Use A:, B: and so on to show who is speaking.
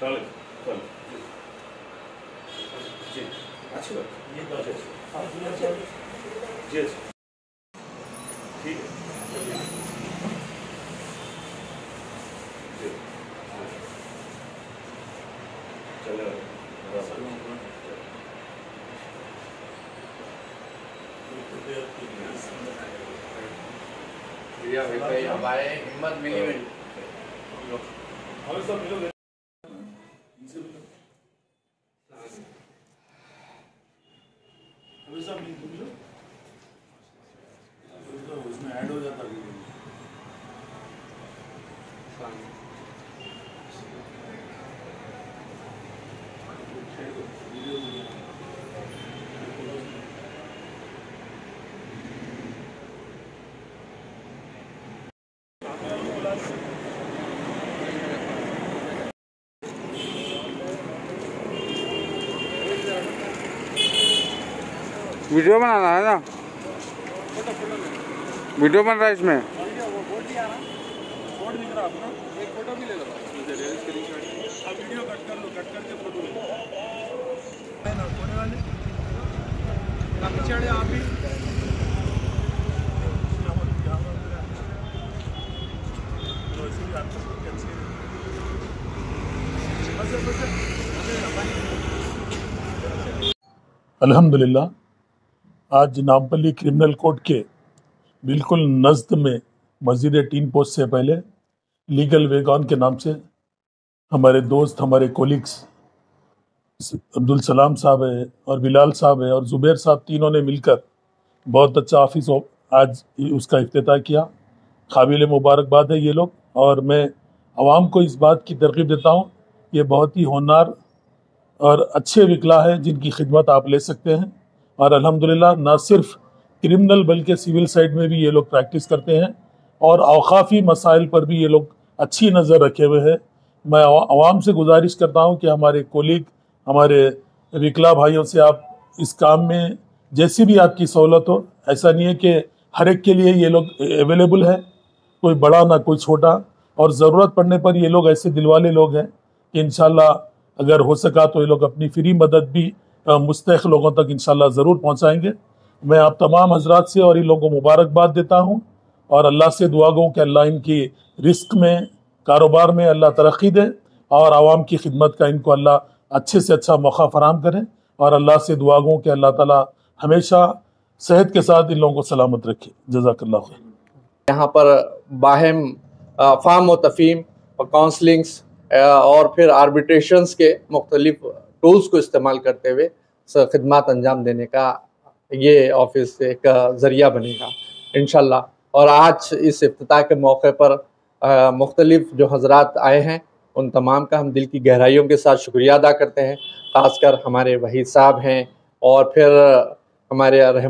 A: चले चले जी अच्छी बात जी अच्छा ठीक है चलो
B: भैया हमारे हिम्मत मिली मिली
A: हमें सब मिलोगे
C: अभी नहीं मिल मिलो तो उसमें ऐड हो जाता है।
D: वीडियो बनाना है ना? वीडियो बन रहा है इसमें?
C: बोर्ड आज नामपल्ली क्रिमिनल कोर्ट के बिल्कुल नज़द में मस्जिद टीन पोस्ट से पहले लीगल वेगॉन के नाम से हमारे दोस्त, हमारे कोलिग्स अब्दुल सलाम साहब है और बिलाल साहब है और ज़ुबैर साहब तीनों ने मिलकर बहुत अच्छा ऑफ़िस आज उसका अफ्ताह किया। काबिल मुबारकबाद है ये लोग और मैं आवाम को इस बात की तरकीब देता हूँ, ये बहुत ही होनार और अच्छे विकला है जिनकी खिदमत आप ले सकते हैं। और अल्हम्दुलिल्लाह, ना सिर्फ़ क्रिमिनल बल्कि सिविल साइड में भी ये लोग प्रैक्टिस करते हैं और अवकाफ़ी मसाइल पर भी ये लोग अच्छी नज़र रखे हुए हैं। मैं आवाम से गुजारिश करता हूँ कि हमारे कोलिग हमारे विकला भाइयों से आप इस काम में जैसी भी आपकी सहूलत हो, ऐसा नहीं है कि हर एक के लिए ये लोग अवेलेबल है, कोई बड़ा ना कोई छोटा। और ज़रूरत पड़ने पर ये लोग ऐसे दिलवाले लोग हैं कि इन अगर हो सका तो ये लोग अपनी फ्री मदद भी मुस्तक लोगों तक इंशाल्लाह ज़रूर पहुँचाएँगे। मैं आप तमाम हजरात से और इन लोगों को मुबारकबाद देता हूँ और अल्लाह से दुआ गो कि अल्लाह इनकी रिस्क में, कारोबार में अल्लाह तरक्की दे और आवाम की खिदमत का इनको अल्लाह अच्छे से अच्छा मौका फराम करें और अल्लाह से दुआ गो कि अल्लाह ताला हमेशा सेहत के साथ इन लोगों को सलामत रखे। जजाकल्ला
B: यहाँ पर बाहम फार्म व तफ़ीम काउंसलिंग्स और फिर आर्बिट्रेशंस के मुख्तलिफ़ टूल्स को इस्तेमाल करते हुए खदमात अंजाम देने का ये ऑफ़िस एक ज़रिया बनेगा इन और आज इस अफ्ताह के मौके पर मुख्तलिफ़ जो हजरात आए हैं, उन तमाम का हम दिल की गहराइयों के साथ शुक्रिया अदा करते हैं। ख़ासकर हमारे वही साहब हैं और फिर हमारे रहम